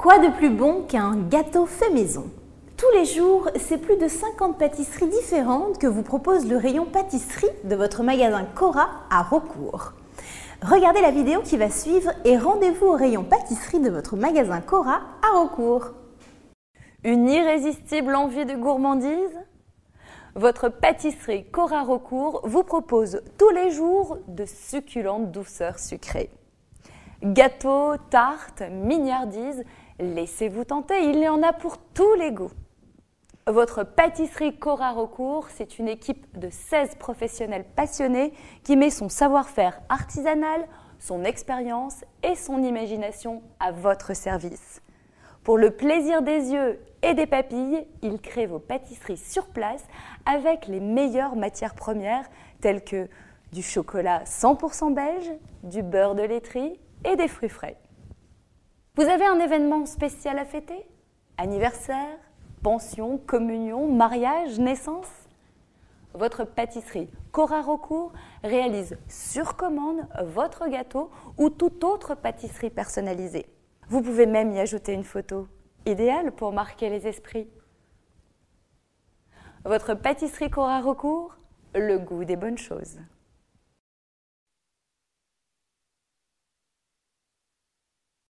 Quoi de plus bon qu'un gâteau fait maison? Tous les jours, c'est plus de 50 pâtisseries différentes que vous propose le rayon pâtisserie de votre magasin Cora à Rocourt. Regardez la vidéo qui va suivre et rendez-vous au rayon pâtisserie de votre magasin Cora à Rocourt. Une irrésistible envie de gourmandise? Votre pâtisserie Cora Rocourt vous propose tous les jours de succulentes douceurs sucrées. Gâteaux, tartes, mignardises, laissez-vous tenter, il y en a pour tous les goûts. Votre pâtisserie Cora Recours, c'est une équipe de 16 professionnels passionnés qui met son savoir-faire artisanal, son expérience et son imagination à votre service. Pour le plaisir des yeux et des papilles, il crée vos pâtisseries sur place avec les meilleures matières premières telles que du chocolat 100% belge, du beurre de laiterie et des fruits frais. Vous avez un événement spécial à fêter? Anniversaire, pension, communion, mariage, naissance? Votre pâtisserie Cora Recourt réalise sur commande votre gâteau ou toute autre pâtisserie personnalisée. Vous pouvez même y ajouter une photo, idéale pour marquer les esprits. Votre pâtisserie Cora Recourt, le goût des bonnes choses.